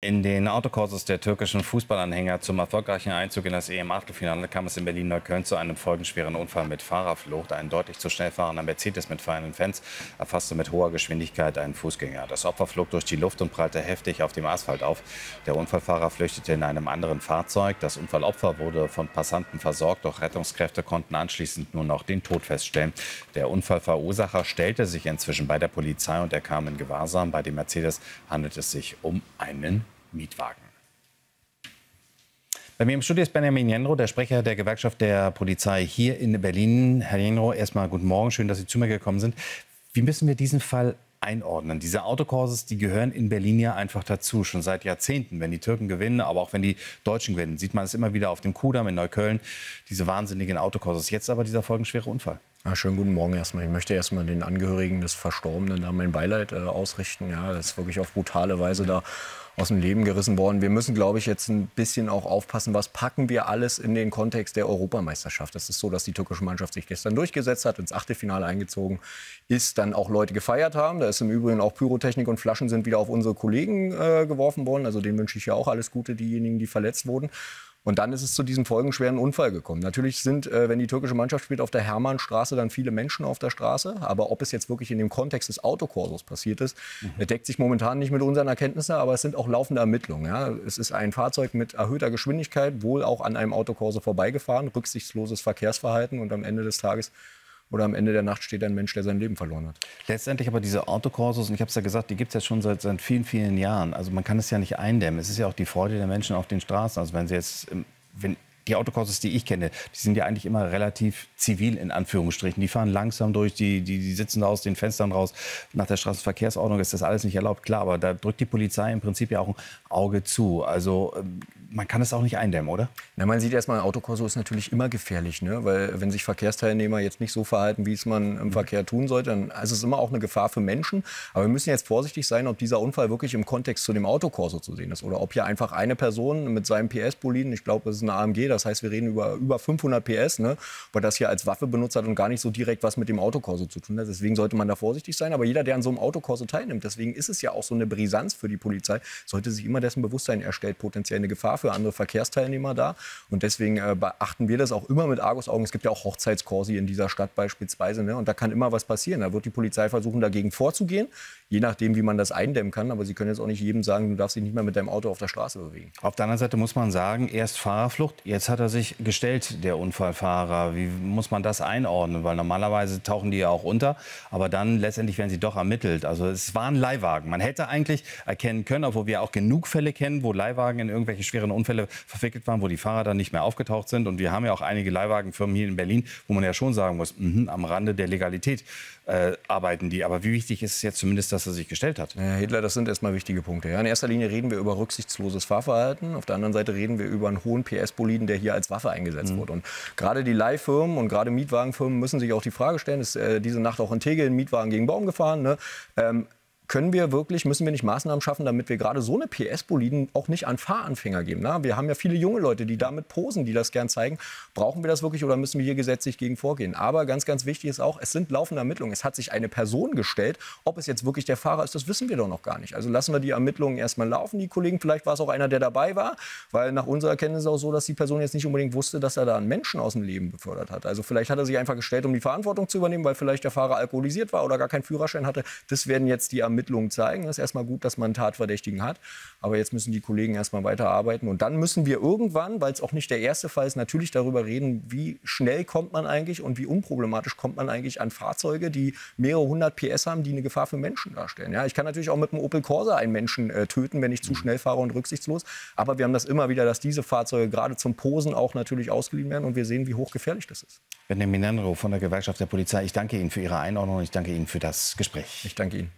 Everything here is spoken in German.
In den Autokurses der türkischen Fußballanhänger zum erfolgreichen Einzug in das EM-Achtelfinale kam es in Berlin-Neukölln zu einem folgenschweren Unfall mit Fahrerflucht. Ein deutlich zu schnell fahrender Mercedes mit feinen Fans erfasste mit hoher Geschwindigkeit einen Fußgänger. Das Opfer flog durch die Luft und prallte heftig auf dem Asphalt auf. Der Unfallfahrer flüchtete in einem anderen Fahrzeug. Das Unfallopfer wurde von Passanten versorgt, doch Rettungskräfte konnten anschließend nur noch den Tod feststellen. Der Unfallverursacher stellte sich inzwischen bei der Polizei und er kam in Gewahrsam. Bei dem Mercedes handelt es sich um einen Mietwagen. Bei mir im Studio ist Benjamin Jenro, der Sprecher der Gewerkschaft der Polizei hier in Berlin. Herr Jenro, erstmal guten Morgen, schön, dass Sie zu mir gekommen sind. Wie müssen wir diesen Fall einordnen? Diese Autokurses, die gehören in Berlin ja einfach dazu, schon seit Jahrzehnten. Wenn die Türken gewinnen, aber auch wenn die Deutschen gewinnen, sieht man es immer wieder auf dem Kudamm in Neukölln, diese wahnsinnigen Autokurses. Jetzt aber dieser folgenschwere Unfall. Ja, schönen guten Morgen erstmal. Ich möchte erstmal den Angehörigen des Verstorbenen da mein Beileid äh, ausrichten. Ja, das ist wirklich auf brutale Weise da aus dem Leben gerissen worden. Wir müssen, glaube ich, jetzt ein bisschen auch aufpassen, was packen wir alles in den Kontext der Europameisterschaft. Es ist so, dass die türkische Mannschaft sich gestern durchgesetzt hat, ins Achtelfinale eingezogen ist, dann auch Leute gefeiert haben. Da ist im Übrigen auch Pyrotechnik und Flaschen sind wieder auf unsere Kollegen äh, geworfen worden. Also denen wünsche ich ja auch alles Gute, diejenigen, die verletzt wurden. Und dann ist es zu diesem folgenschweren Unfall gekommen. Natürlich sind, äh, wenn die türkische Mannschaft spielt, auf der Hermannstraße dann viele Menschen auf der Straße. Aber ob es jetzt wirklich in dem Kontext des Autokorsos passiert ist, mhm. deckt sich momentan nicht mit unseren Erkenntnissen. Aber es sind auch laufende Ermittlungen. Ja. Es ist ein Fahrzeug mit erhöhter Geschwindigkeit, wohl auch an einem Autokorso vorbeigefahren, rücksichtsloses Verkehrsverhalten. Und am Ende des Tages oder am Ende der Nacht steht ein Mensch, der sein Leben verloren hat. Letztendlich aber diese Autokursus, und ich habe es ja gesagt, die gibt es ja schon seit, seit vielen, vielen Jahren. Also man kann es ja nicht eindämmen. Es ist ja auch die Freude der Menschen auf den Straßen. Also wenn sie jetzt, wenn die Autokurses, die ich kenne, die sind ja eigentlich immer relativ zivil in Anführungsstrichen. Die fahren langsam durch, die, die, die sitzen da aus den Fenstern raus. Nach der Straßenverkehrsordnung ist das alles nicht erlaubt, klar, aber da drückt die Polizei im Prinzip ja auch ein Auge zu. Also ähm, man kann es auch nicht eindämmen, oder? Na, man sieht erstmal, ein Autokorso ist natürlich immer gefährlich, ne? weil wenn sich Verkehrsteilnehmer jetzt nicht so verhalten, wie es man im. Verkehr tun sollte, dann ist es immer auch eine Gefahr für Menschen. Aber wir müssen jetzt vorsichtig sein, ob dieser Unfall wirklich im Kontext zu dem Autokorso zu sehen ist oder ob hier einfach eine Person mit seinem PS-Boliden, ich glaube, es ist eine AMG, das heißt, wir reden über über 500 PS, ne? weil das hier als Waffe benutzt hat und gar nicht so direkt was mit dem Autokorso zu tun hat. Deswegen sollte man da vorsichtig sein. Aber jeder, der an so einem Autokorso teilnimmt, deswegen ist es ja auch so eine Brisanz für die Polizei, sollte sich immer dessen bewusst sein, er stellt potenziell eine Gefahr für andere Verkehrsteilnehmer dar. Und deswegen äh, beachten wir das auch immer mit Argusaugen. Es gibt ja auch Hochzeitskorsi in dieser Stadt beispielsweise. Ne? Und da kann immer was passieren. Da wird die Polizei versuchen, dagegen vorzugehen, je nachdem, wie man das eindämmen kann. Aber sie können jetzt auch nicht jedem sagen, du darfst dich nicht mehr mit deinem Auto auf der Straße bewegen. Auf der anderen Seite muss man sagen, erst Fahrerflucht, jetzt hat er sich gestellt, der Unfallfahrer. Wie muss man das einordnen? Weil normalerweise tauchen die ja auch unter, aber dann letztendlich werden sie doch ermittelt. Also es waren Leihwagen. Man hätte eigentlich erkennen können, obwohl wir auch genug Fälle kennen, wo Leihwagen in irgendwelche schweren Unfälle verwickelt waren, wo die Fahrer dann nicht mehr aufgetaucht sind. Und wir haben ja auch einige Leihwagenfirmen hier in Berlin, wo man ja schon sagen muss, mh, am Rande der Legalität äh, arbeiten die. Aber wie wichtig ist es jetzt zumindest, dass er sich gestellt hat? Herr Hitler, das sind erstmal wichtige Punkte. Ja, in erster Linie reden wir über rücksichtsloses Fahrverhalten. Auf der anderen Seite reden wir über einen hohen PS-Boliden, der hier als Waffe eingesetzt mhm. wurde. Und gerade die Leihfirmen und gerade Mietwagenfirmen müssen sich auch die Frage stellen, ist äh, diese Nacht auch in Tegel ein Mietwagen gegen Baum gefahren? Ne? Ähm, können wir wirklich, müssen wir nicht Maßnahmen schaffen, damit wir gerade so eine PS-Boliden auch nicht an Fahranfänger geben? Na, wir haben ja viele junge Leute, die damit posen, die das gern zeigen. Brauchen wir das wirklich oder müssen wir hier gesetzlich gegen vorgehen? Aber ganz, ganz wichtig ist auch, es sind laufende Ermittlungen. Es hat sich eine Person gestellt. Ob es jetzt wirklich der Fahrer ist, das wissen wir doch noch gar nicht. Also lassen wir die Ermittlungen erstmal laufen, die Kollegen. Vielleicht war es auch einer, der dabei war, weil nach unserer es auch so, dass die Person jetzt nicht unbedingt wusste, dass er da einen Menschen aus dem Leben befördert hat. Also vielleicht hat er sich einfach gestellt, um die Verantwortung zu übernehmen, weil vielleicht der Fahrer alkoholisiert war oder gar keinen Führerschein hatte. Das werden jetzt die Ermittlungen zeigen. Das ist erstmal gut, dass man einen Tatverdächtigen hat. Aber jetzt müssen die Kollegen erstmal weiterarbeiten. Und dann müssen wir irgendwann, weil es auch nicht der erste Fall ist, natürlich darüber reden, wie schnell kommt man eigentlich und wie unproblematisch kommt man eigentlich an Fahrzeuge, die mehrere hundert PS haben, die eine Gefahr für Menschen darstellen. Ja, ich kann natürlich auch mit einem Opel Corsa einen Menschen äh, töten, wenn ich zu schnell fahre und rücksichtslos. Aber wir haben das immer wieder, dass diese Fahrzeuge gerade zum Posen auch natürlich ausgeliehen werden. Und wir sehen, wie hochgefährlich das ist. Benjamin Nenro von der Gewerkschaft der Polizei, ich danke Ihnen für Ihre Einordnung und ich danke Ihnen für das Gespräch. Ich danke Ihnen.